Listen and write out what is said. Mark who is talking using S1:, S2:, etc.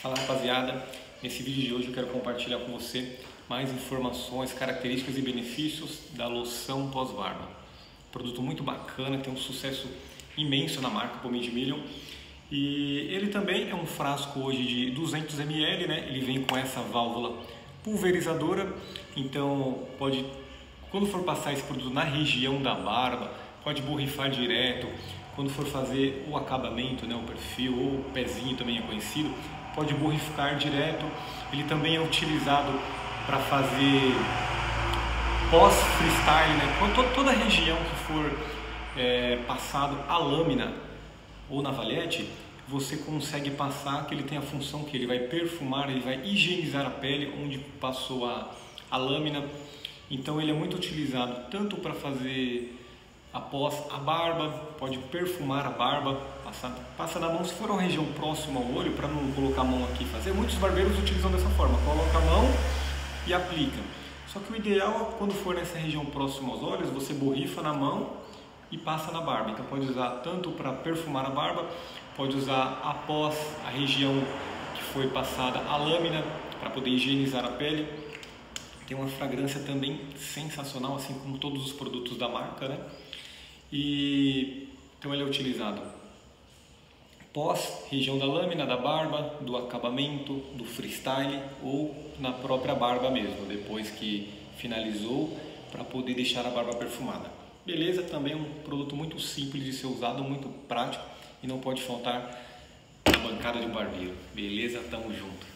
S1: Fala rapaziada, nesse vídeo de hoje eu quero compartilhar com você mais informações, características e benefícios da loção pós-barba. Produto muito bacana, tem um sucesso imenso na marca Pomade Million e ele também é um frasco hoje de 200 ml, né? Ele vem com essa válvula pulverizadora, então pode, quando for passar esse produto na região da barba, pode borrifar direto. Quando for fazer o acabamento, né, o perfil ou o pezinho também é conhecido, pode borrificar direto. Ele também é utilizado para fazer pós-freestyle, né? Quando toda região que for é, passado a lâmina ou na valete, você consegue passar que ele tem a função que ele vai perfumar, ele vai higienizar a pele onde passou a, a lâmina. Então ele é muito utilizado tanto para fazer após a barba, pode perfumar a barba, passa, passa na mão, se for uma região próxima ao olho, para não colocar a mão aqui fazer, muitos barbeiros utilizam dessa forma, coloca a mão e aplica. Só que o ideal é quando for nessa região próxima aos olhos, você borrifa na mão e passa na barba. Então pode usar tanto para perfumar a barba, pode usar após a região que foi passada a lâmina, para poder higienizar a pele. Tem uma fragrância também sensacional, assim como todos os produtos da marca, né? E então ele é utilizado pós região da lâmina, da barba, do acabamento, do freestyle ou na própria barba mesmo, depois que finalizou, para poder deixar a barba perfumada. Beleza? Também um produto muito simples de ser usado, muito prático e não pode faltar na bancada de um barbeiro. Beleza? Tamo junto.